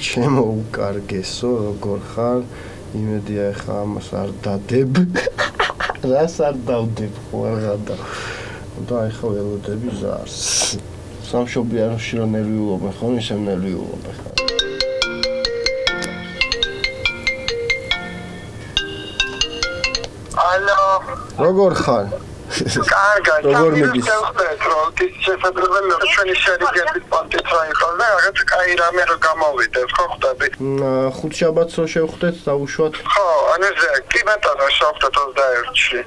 ჩემო უკარგესო როგორ ხარ? იმედია ეხა ამას არ დადებ. რას არ დავდებ ხო აღადა და ეხა ველოდები ზარს. სამშობლოში რომ ნერვიულობ ხო ისე ნერვიულობ ეხა ალო როგორ ხარ კარგად. როგორ მიდის? ის შეფერდებელი ჩვენი შერიგებით პანტით რა იყო და რაღაც კაი რამე რო გამოვიდეს ხო ხვდები? მ, ხუთ შაბათს რო შევხვდეთ დაუშვათ. ხო ანუ კი ბატონო შევხვდეთ 21-ში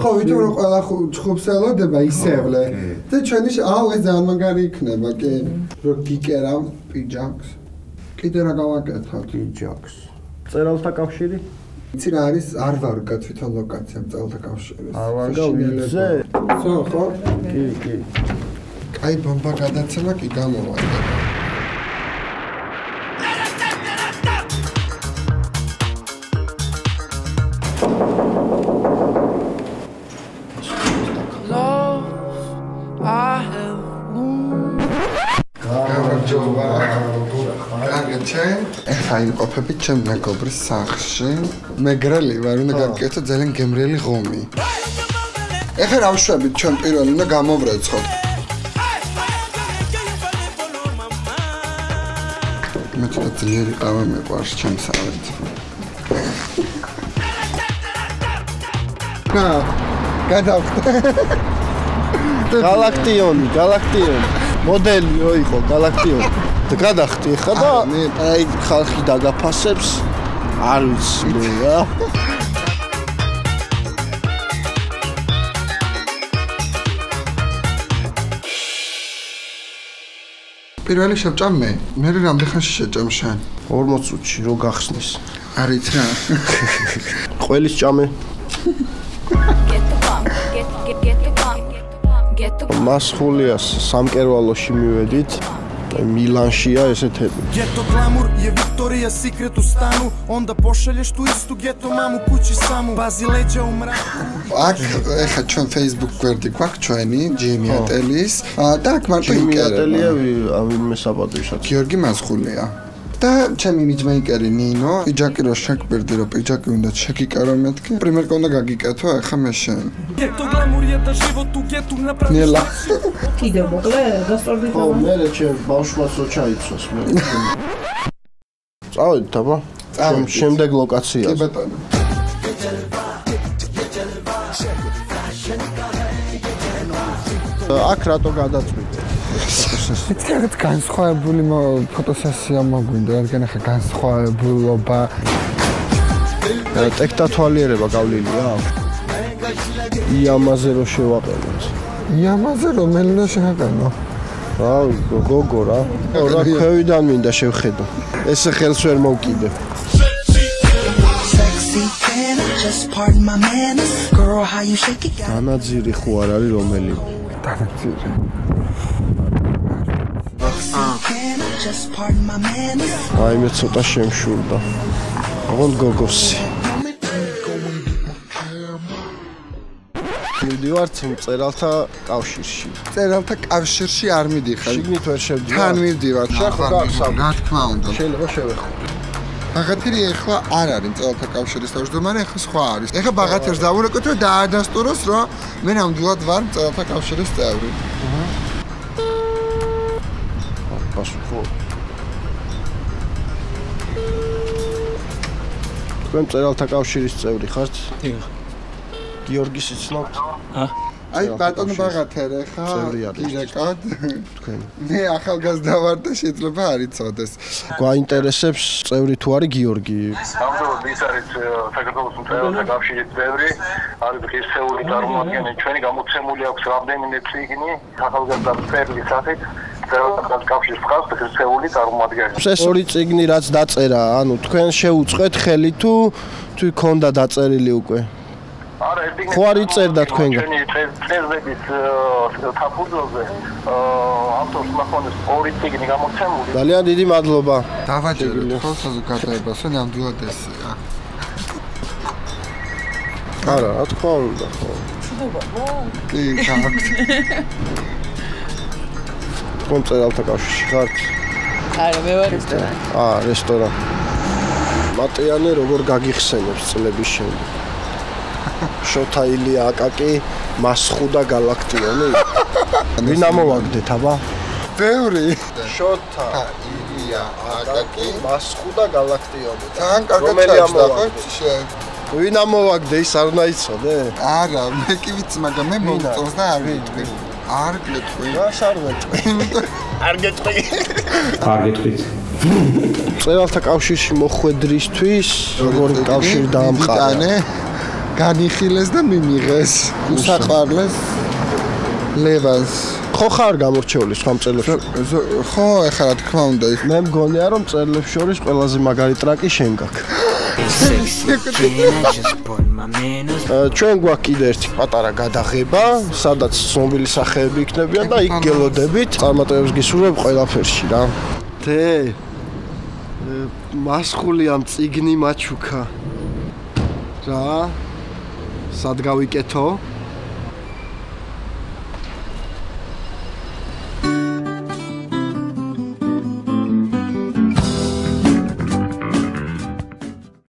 ხო, ვიდრე რომ ყველა ხუბს ელოდება ისევლე. და ჩვენი აუ ეს ძალიან მაგარი იქნება, კი. რო გიკერავ პიჯაკს. კიდე რა გავაკეთოთ? ჯაქს წერალთა კავშირი იცი რა არის? არ ვარ გათვითონ ლოკაცია წელთა კავშირის. არ ვარ გავიძე ხო, ხო. კი კი აი ბომბა გადაცემა კი გამოვა. გამარჯობა. კარგად ჩენ? ეხა იმყოფებით ჩემ მეგობრის სახლში. მეგრელი ვარ, უნდა გაგკეთო ძალიან გემრიელი ღომი. ეხა რა ვშვებით ჩვენ პირველი უნდა გამოვრეცხოთ. მე თვითონ ძლიერი ყავა მეყვარს ჩემს ავეთ. კა გადავხდა. galaktionი galaktionი მოდელი იყო და გადახტი ხა და მე- აი ხალხი დაგაფასებს არ ვიცი მე რა პირველი შევჭამ მე. მე რამდენ ხანში შეჭამ შენ? 40 წუთში რო გახსნის არით რა. ყველის ჭამე Get the bump, მასხულიას სამკერვალოში მივედით აი მილანშია ესეთები Гетто гламур je Викторија секрет у стану Онда пошаљеш туристу гетто маму куќи саму Бази леđа у мраку აქ ეხა ჩვენ Facebook გვერდი გვაქვს ჩვენი ჯიმი ატელის. აა, და აქ მარტო ჩემი იკერება. ატელია ვინმე საბადოისაც გიორგი მასხულია. და ჩემი მიჯმეიკერი ნინო, პიჯაკი რო შეგპირდი რო პიჯაკი უნდა შეგიკარო მეთქი. პრიმერკა უნდა გაგიკეთო, ახლა მე შენ. ნელა. კიდე მოკლე, გასტორდით ამ. ო, მე ჩემ ბავშვას რო ჩაიცოს მე. წავედით აბა. შემდეგ ლოკაციაზე. კი ბატონო. აქ რატო გადაწყვიტე ეს განსხვავებული ფოტოსესია მოგვინდა, რადგან ახლა განსხვავებულობა? ტექტათვალიერება გავლილია იამაზე რო შევაყენოთ. იამაზე რომელი უნდა შეაყენო? რა. გოგო რა რა ქვევიდან მინდა შევხედო? ესე ხელს ვერ მოვკიდე. Just pardon my manners. Girl, how you shake it? Got დანაძირი ხო არ არის რომელი. დანაწილი. აი მე ცოტა შემშურდა ოღონდ გოგოსი მივდივართ მწერალთა კავშირში წერალთა კავშირში არ მიდიხარ. შიგნით ვერ შევდივარ თან მივდივარ. შეხო გახსავ რა თქმა უნდა. შეიძლება შევეხო ბაღათერი ეხლა არ არის წერალთა კავშირის თავმჯდომარე, ეხლა სხვა არის. ეხლა ბაღათერს დავურეკოთ რომ დაადასტუროს, რომ მე ნამდვილად ვარ წერალთა კავშირის წევრი. პასუხო თქვენ მწერალთა კავშირის წევრი ხართ? დიახ. გიორგის იცნობთ? აი წერალთა ბატონ კავშირის ბაღათერ ეხლა წევრი არის. დირექტად. თქვენ. მე ახალგაზრდა ვარ და შეიძლება არ იცოდეს. გვაინტერესებს წევრი თუ არის გიორგი? ნამდვილად ის არის საქართველოს მწერალთა კავშირის წევრი, არის ღირსეული წარმომადგენელი, ჩვენი გამოცემული აქვს რამდენიმე წიგნი, ახალგაზრდა მწერლის სახით, მწერალთა კავშირის მხარს ღირსეული წარმომადგენელი. ეს ორი წიგნი რაც დაწერა, ანუ თქვენ შეუწყეთ ხელი თუ თუ ქონდა დაწერილი უკვე? არა, ხო არ იწერდა თქვენგან? ჩვენი წესდების თაფუძოზე ავტორს ნახონეს ორი წიგნი გამოცემული. ძალიან დიდი მადლობა. დავაჭერეთ ხო საზოგადოებას, რომ ნამდვილად ესეა. არა, რა თქმა უნდა, ხო. კი, გაქვთ. თქვენ წერალთა კავშირში ხართ? არა, მე ვარ რესტორანი. აა, რესტორანი. მატიანე როგორ გაგიხსენებს წლების შემდეგ? შოთა ილია აკაკი, მასხუდა galaktioni? ვინ ამოვაგდეთ, აბა? ბევრი. შოთა ილია აკაკი. მასხუდა galaktioni. თან კარგად რომელი ჩაჭდა ხო ამოვაგდეთ? შენ? ვინ ამოვაგდე ის არ უნდა იცოდე? არა, მე კი ვიცი, მაგრამ მე მომწონს და არ ვიტყვი. არ გეტყვი. რას არ ვეტყვი? არ გეტყვი. არ გეტყვით. წერალთა კავშირში მოხვედრისთვის როგორ კავშირი დაამყარა? განიხილეს და მიმიღეს. უსაყვარლეს ლევანს. ხო ხარ გამორჩეული სხვა მწერლებში? ზ- ხო, ეხლა რა თქმა უნდა ის მე მგონია რომ მწერლებს შორის ყველაზე მაგარი ტრაკი შენ გაქვს. ჩვენ გვაქვს კიდე ერთი პატარა გადაღება, სადაც ცნობილი სახეები იქნებიან და იქ გელოდებით. წარმატებებს გისურვებ ყველაფერში რა. დე მასხული ამ ციგნი მაჩუქა. რა? სად გავიკეთო?